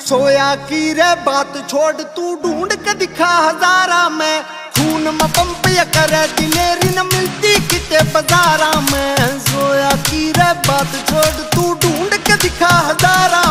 सोया की रे बात छोड़, तू ढूंढ के दिखा हजारा में। खून में पंप करे दिलेरी न मिलती किते बाजारा में। सोया की रे बात छोड़, तू ढूंढ के दिखा हजारा